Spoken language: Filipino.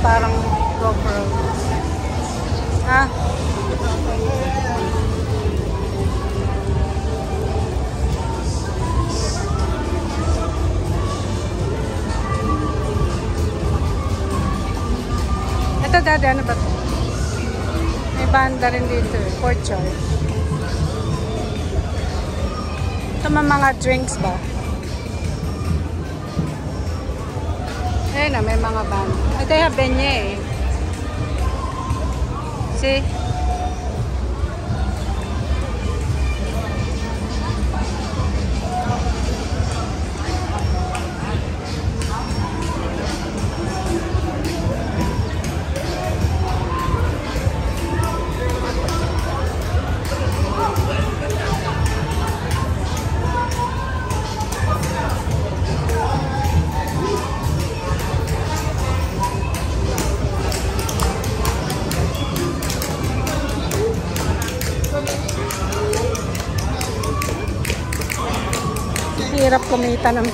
parang GoPro. Ha? Ito dada, ano ba ito? May banda rin dito eh. Pork. Ito mga drinks ba? Ayun na, may mga banda. Ito yung benye eh. See? Hirap kumita ng